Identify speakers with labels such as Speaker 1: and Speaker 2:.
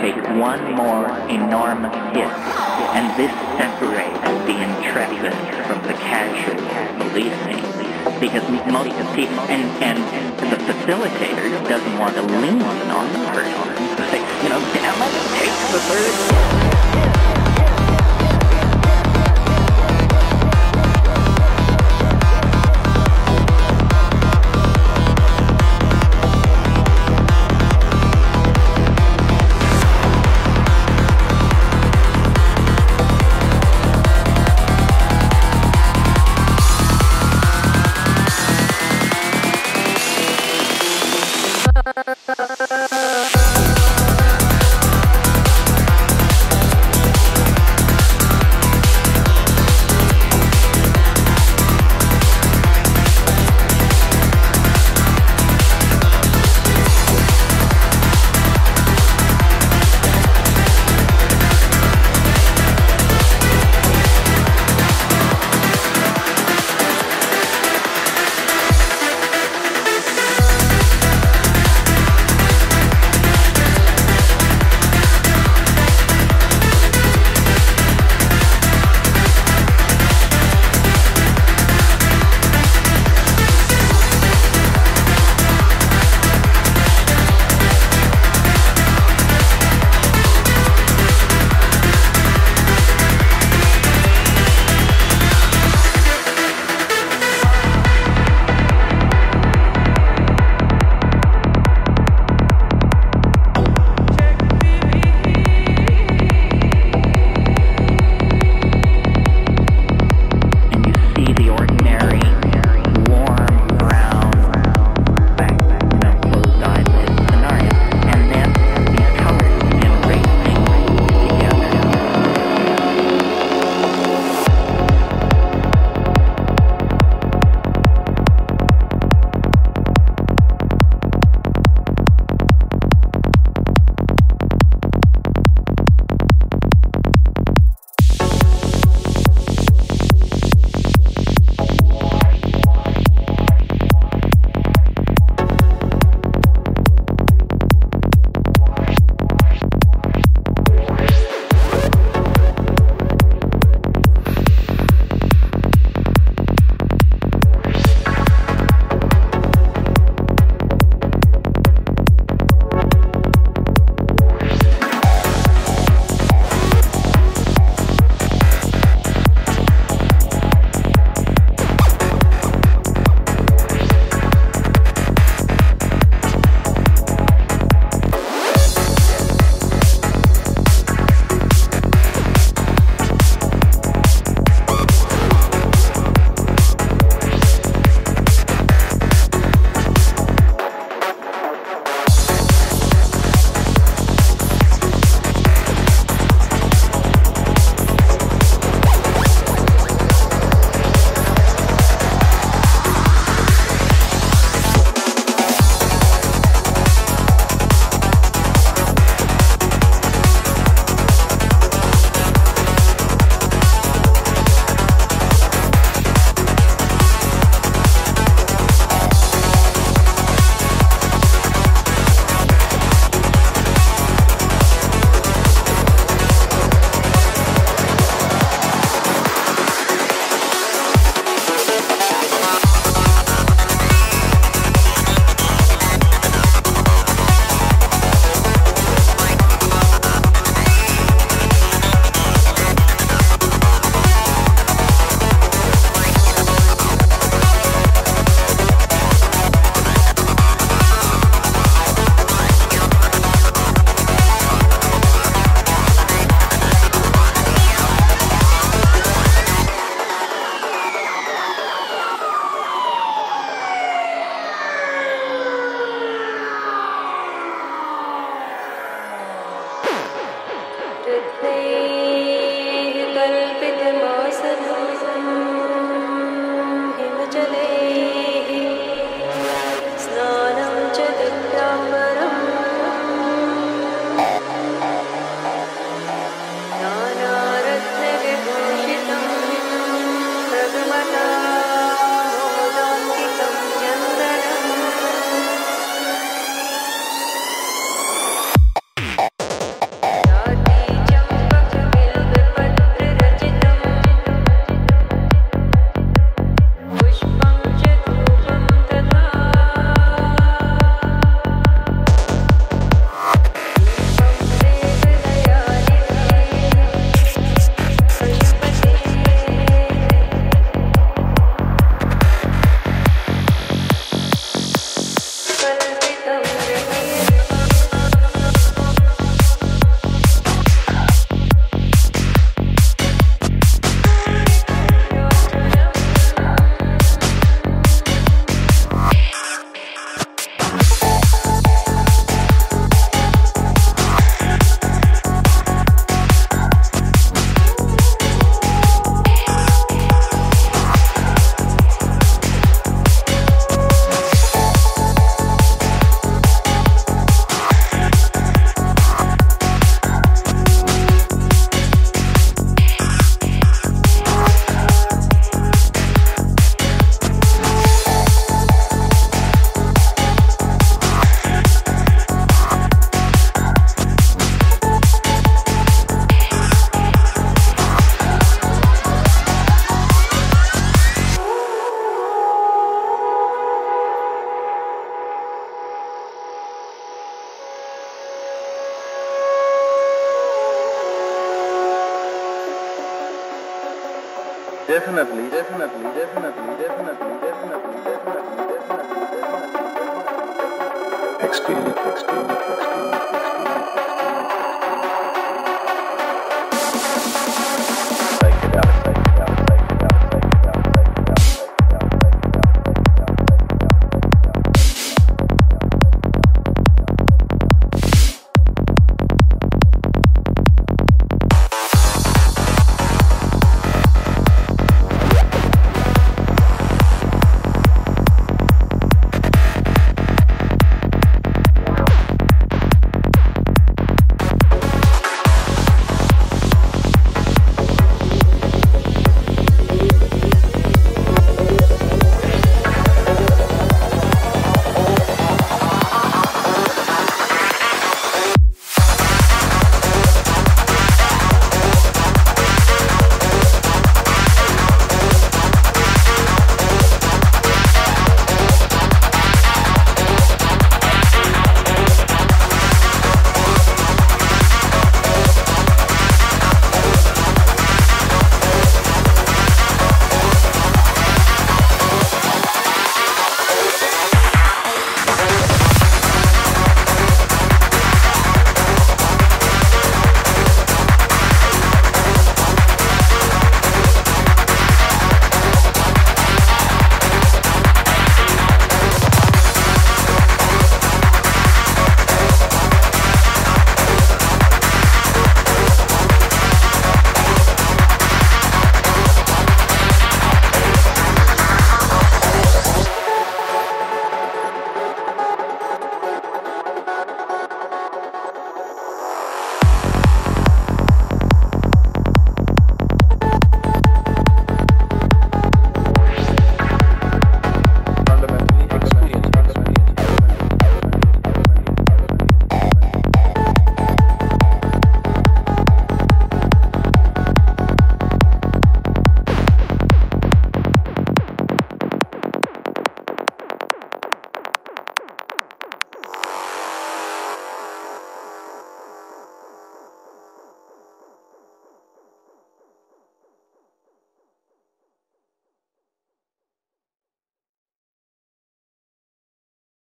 Speaker 1: take one more enormous hit. And this separates the intrepid from the casual, policing. Because most people, and, and the facilitator doesn't want to lean on the person. Say, you know, damn it, take the third